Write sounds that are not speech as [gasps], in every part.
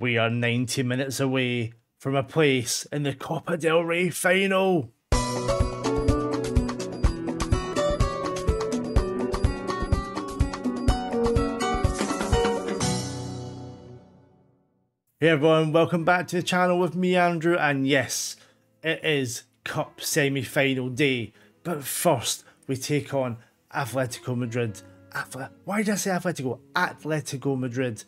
We are 90 minutes away from a place in the Copa del Rey final. Hey everyone, welcome back to the channel with me Andrew and yes, it is Cup semi-final day. But first, we take on Atletico Madrid. Why did I say Atletico? Atletico Madrid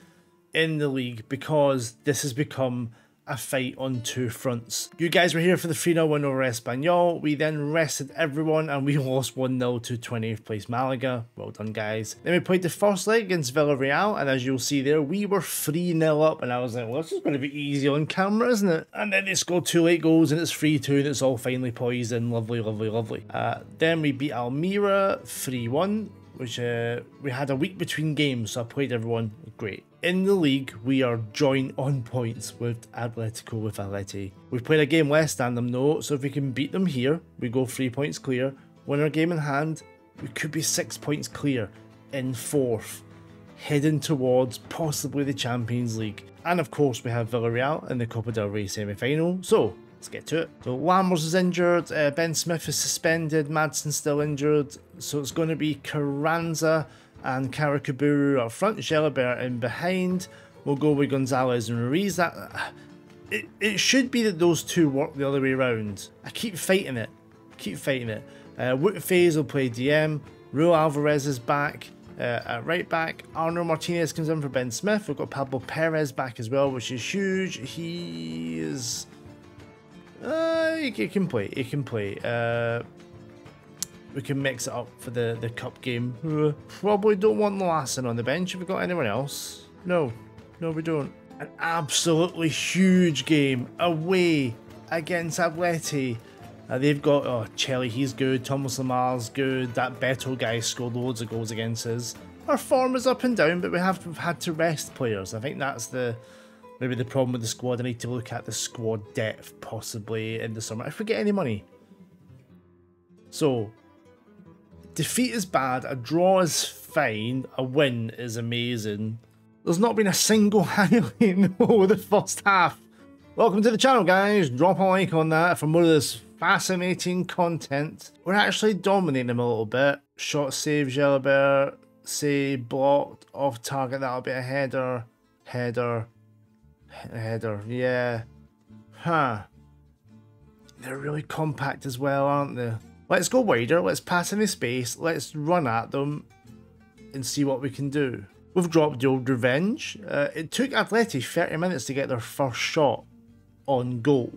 in the league because this has become a fight on two fronts. You guys were here for the 3-0 win over Espanyol. We then rested everyone and we [laughs] lost 1-0 to 20th place Malaga. Well done guys. Then we played the first leg against Villarreal and as you'll see there, we were 3-0 up and I was like, well, this is going to be easy on camera, isn't it? And then they scored two late goals and it's 3-2 and it's all finally poised and lovely, lovely, lovely. Uh, then we beat Almeria 3-1 which uh, we had a week between games, so I played everyone great. In the league, we are joint on points with Atletico with Atleti. We've played a game less than them though, so if we can beat them here, we go three points clear. Win our game in hand, we could be six points clear in fourth, heading towards possibly the Champions League. And of course, we have Villarreal in the Copa del Rey semi-final. So Let's get to it. So Lammers is injured, uh, Ben Smith is suspended, Madsen's still injured, so it's going to be Carranza and Karakaburu up front, Jalibert in behind. We'll go with Gonzalez and Ruiz. That it, it should be that those two work the other way around. I keep fighting it. keep fighting it. Uh, Wout Faes will play DM. Raul Alvarez is back. Uh, at right back, Arnaud Martinez comes in for Ben Smith. We've got Pablo Perez back as well, which is huge. He is uh, he can play. He can play. Uh, we can mix it up for the, the cup game. Probably don't want Lassen on the bench. Have we got anyone else? No. No, we don't. An absolutely huge game away against Atleti. Uh, they've got, oh, Chelly, he's good. Thomas Lemar's good. That Beto guy scored loads of goals against us. Our form is up and down, but we have had to rest players. I think that's the Maybe the problem with the squad, I need to look at the squad depth possibly in the summer. if we get any money. So, defeat is bad, a draw is fine, a win is amazing. There's not been a single [laughs] highlight over the first half. Welcome to the channel, guys. Drop a like on that for more of this fascinating content. We're actually dominating them a little bit. Shot save, Jalibert, say blocked, off target, that'll be a header, header, header, yeah. Huh. They're really compact as well, aren't they? Let's go wider, let's pass any space, let's run at them and see what we can do. We've dropped the old revenge. Uh, it took Atleti 30 minutes to get their first shot on goal.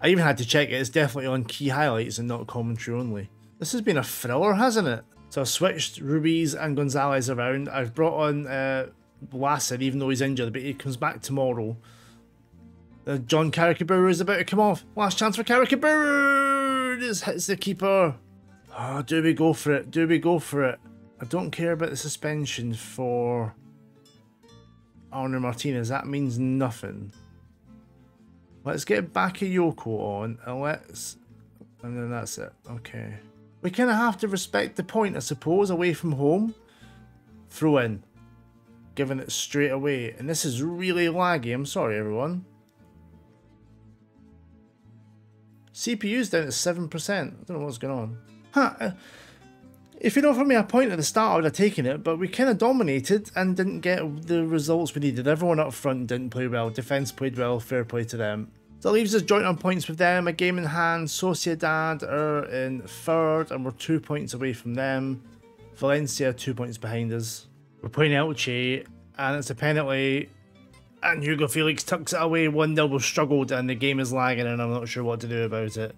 I even had to check it, it's definitely on key highlights and not commentary only. This has been a thriller, hasn't it? So I've switched Ruiz and Gonzalez around. I've brought on uh, Lassen, even though he's injured, but he comes back tomorrow. Uh, John Karakaburu is about to come off. Last chance for Karakaburu! This hits the keeper. Oh, do we go for it? Do we go for it? I don't care about the suspension for Arnaud Martinez. That means nothing. Let's get Bakayoko on and let's... And then that's it. Okay. We kind of have to respect the point, I suppose, away from home. Throw in giving it straight away. And this is really laggy. I'm sorry, everyone. CPU's down to 7%. I don't know what's going on. Huh. Uh, if you'd offered me a point at the start, I would have taken it, but we kind of dominated and didn't get the results we needed. Everyone up front didn't play well. Defence played well. Fair play to them. That leaves us joint on points with them. A game in hand. Sociedad are in third, and we're two points away from them. Valencia two points behind us. We're playing Elche, and it's a penalty, and Hugo Felix tucks it away 1-0. We've struggled, and the game is lagging, and I'm not sure what to do about it.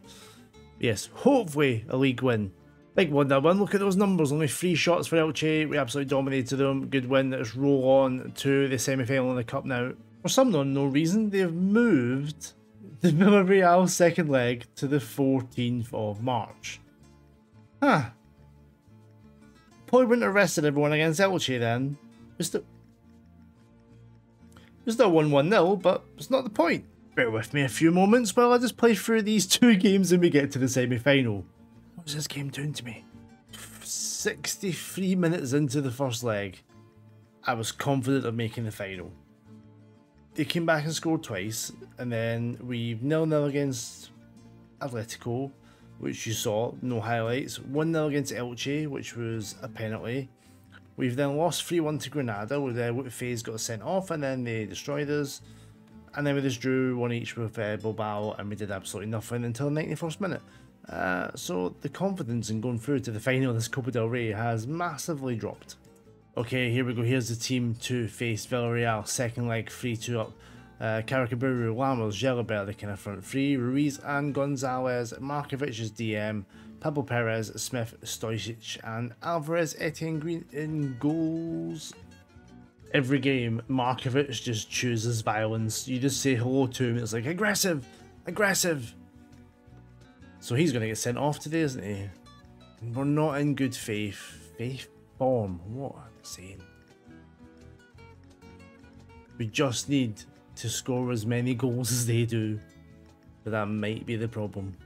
Yes, hopefully a league win. Big 1-0 win. Look at those numbers. Only three shots for Elche. We absolutely dominated them. Good win. Let's roll on to the semi-final in the Cup now. For some unknown reason, they've moved [laughs] the Villarreal second leg to the 14th of March. Huh. Probably wouldn't have rested everyone against Elche then. It's still 1-1-0, but it's not the point. Bear with me a few moments while I just play through these [laughs] two games and we get to the semi-final. What's this game doing to me? 63 minutes into the first leg, I was confident of making the final. They came back and scored twice, and then we've nil nil against Atletico, which you saw, no highlights. 1 0 against Elche, which was a penalty. We've then lost 3 1 to Granada, where uh, Faes got sent off, and then they destroyed us. And then we just drew one each with uh, Bilbao, and we did absolutely nothing until the 91st minute. Uh, so the confidence in going through to the final of this Copa del Rey has massively dropped. Okay, here we go. Here's the team to face Villarreal. Second leg, 3-2 up. Uh, Karakaburu, Lammers, Jalibert, the kind of front three. Ruiz and Gonzalez. Markovic is DM. Pablo Perez, Smith, Stojcic, and Alvarez Etienne Green in goals. Every game, Markovic just chooses violence. You just say hello to him, it's like aggressive, aggressive. So he's going to get sent off today, isn't he? We're not in good faith. Faith form. What I saying? We just need to score as many goals as they do. But that might be the problem.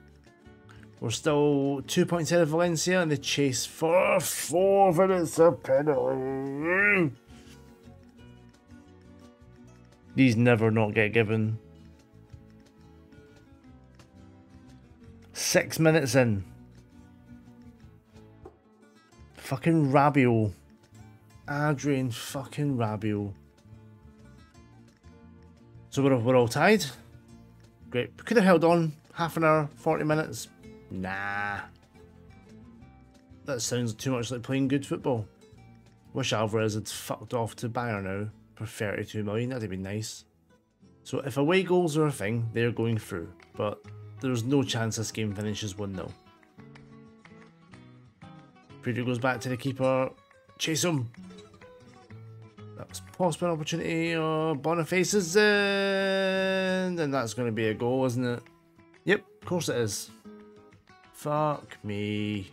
We're still two points ahead of Valencia in the chase for four minutes of penalty. These never not get given. Six minutes in. Fucking Rabiot. Adrien fucking Rabiot. So we're, we're all tied. Great. Could have held on half an hour, 40 minutes. Nah. That sounds too much like playing good football. Wish Alvarez had fucked off to Bayern now for 32 million, that'd be nice. So if away goals are a thing, they're going through, but there's no chance this game finishes 1-0. Pedro goes back to the keeper, chase him. Possible opportunity, uh, oh, Boniface is in, and that's going to be a goal, isn't it? Yep, of course it is. Fuck me.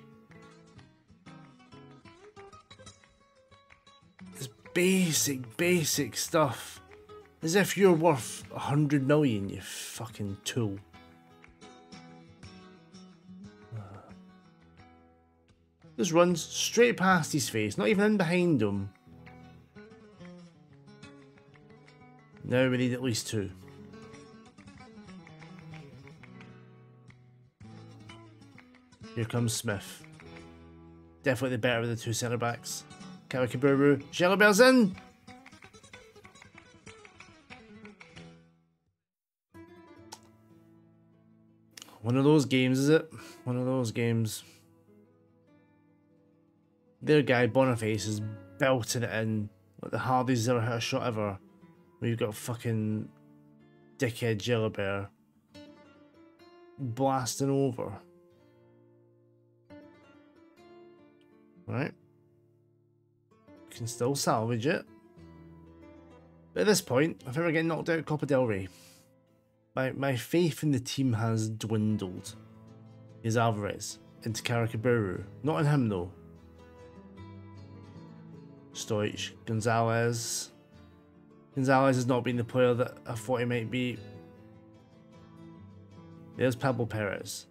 This basic, basic stuff. As if you're worth a hundred million, you fucking tool. Just runs straight past his face, not even in behind him. Now we need at least two. Here comes Smith. Definitely the better of the two centre backs. Karakaburu. Jalibert's in! One of those games, is it? One of those games. Their guy, Boniface, is belting it in. Like the hardest he's ever hit a shot ever. We've got fucking dickhead Jalibert blasting over. Right. Can still salvage it. But at this point, if ever get knocked out of Copa del Rey, my, my faith in the team has dwindled. Is Alvarez into Karakaburu. Not in him though. Stoich, Gonzalez. Gonzalez has not been the player that I thought he might be. There's Pablo Perez.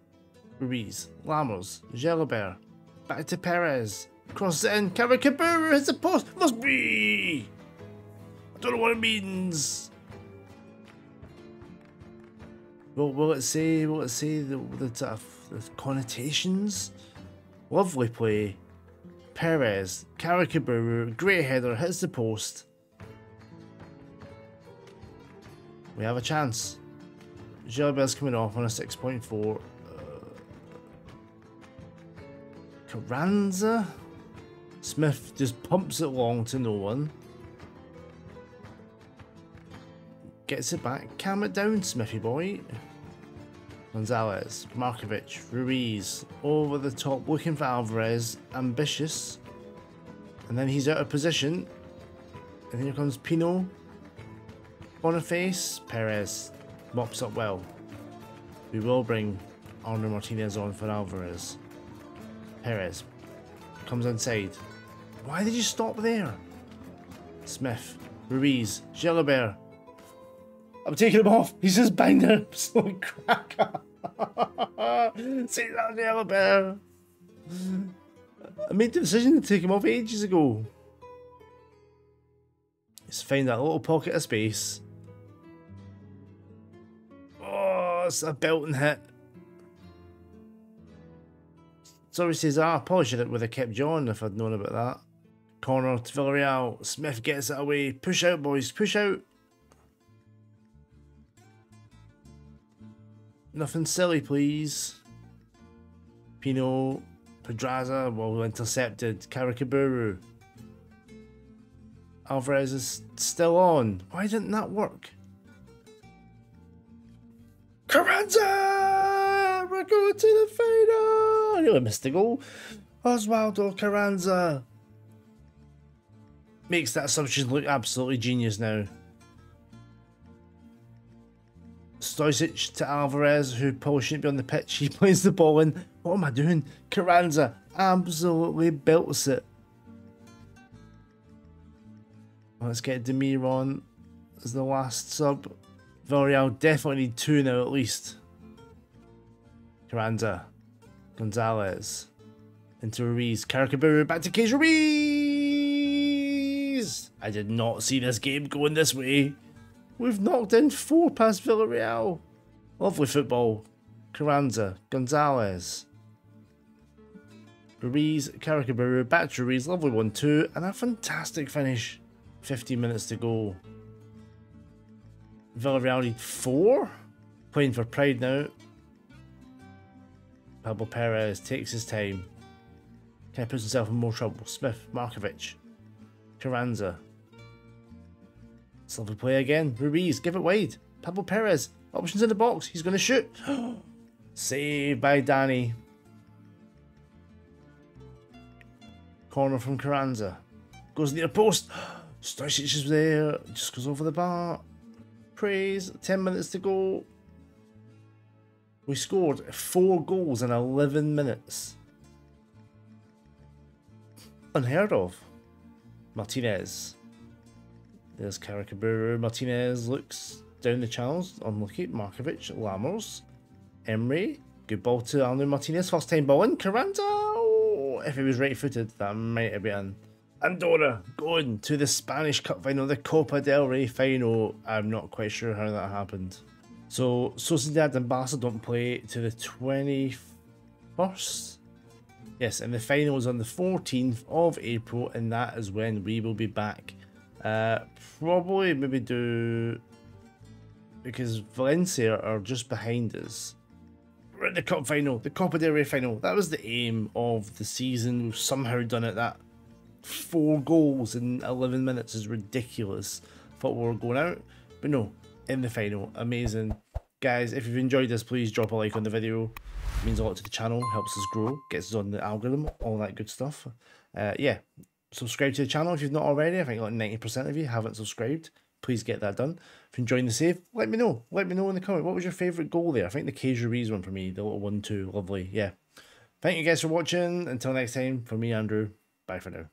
Ruiz, Lammers, Jalibert. Back to Perez. Cross in. Karakaburu hits the post. Must be. I don't know what it means. Will, will it say? Will it say the the, the connotations? Lovely play. Perez, Karakaburu, great header, hits the post. We have a chance. Jalibert's coming off on a 6.4. Uh, Carranza? Smith just pumps it long to no one. Gets it back. Calm it down, Smithy boy. Gonzalez, Markovic, Ruiz, over the top, looking for Alvarez, ambitious. And then he's out of position. And here comes Pino. Boniface, Perez, mops up well. We will bring Arnaud Martinez on for Alvarez. Perez comes inside. Why did you stop there? Smith, Ruiz, Jalibert. I'm taking him off. He's just banged an absolute cracker. See that Jalibert. I made the decision to take him off ages ago. Just find that little pocket of space. It's a belting hit. Sorry, says, ah, I probably should have kept John if I'd known about that. Corner to Villarreal. Smith gets it away. Push out, boys. Push out. Nothing silly, please. Pino, Pedraza, well intercepted. Karakaburu. Alvarez is still on. Why didn't that work? Carranza! We're going to the final! You missed the goal. Oswaldo Carranza makes that substitution look absolutely genius now. Stojcic to Alvarez, who probably shouldn't be on the pitch. [laughs] He plays the ball in. What am I doing? Carranza absolutely belts it. Let's get Demir on as the last sub. Villarreal definitely need two now at least. Carranza. Gonzalez. Into Ruiz. Karakaburu back to Keita Ruiz! I did not see this game going this way. We've knocked in four past Villarreal. Lovely football. Carranza, Gonzalez, Ruiz, Karakaburu, back to Ruiz, lovely one too, and a fantastic finish. 15 minutes to go. Villarreal need four. Playing for pride now. Pablo Perez takes his time. Kind of puts himself in more trouble. Smith, Markovic, Carranza, Silver play again. Ruiz, give it wide. Pablo Perez, options in the box. He's going to shoot. [gasps] Saved by Danny. Corner from Carranza. Goes near post. [gasps] Stojcic is there. Just goes over the bar. Praise. 10 minutes to go. We scored four goals in 11 minutes. Unheard of. Martinez. There's Karakaburu. Martinez looks down the channels. Unlucky. Markovic. Lammers. Emery. Good ball to Arnaud Martinez. First time ball in. Carranza. Oh, if he was right footed, that might have been. Andorra going to the Spanish Cup final, the Copa del Rey final. I'm not quite sure how that happened. So, Sociedad and Barca don't play to the 21st. Yes, and the final is on the 14th of April, and that is when we will be back uh, probably maybe do because Valencia are just behind us. We're at the cup final, the Copa del Rey final. That was the aim of the season. We've somehow done it. That four goals in 11 minutes is ridiculous. Thought we were going out, but no, in the final. Amazing. Guys, if you've enjoyed this, please drop a like on the video. It means a lot to the channel, helps us grow, gets us on the algorithm, all that good stuff. Uh, yeah, subscribe to the channel if you've not already. I think like 90% of you haven't subscribed. Please get that done. If you're enjoying the save, let me know. Let me know in the comment. What was your favourite goal there? I think the Ruiz one for me, the little one, two, lovely. Yeah. Thank you guys for watching. Until next time, for me, Andrew, bye for now.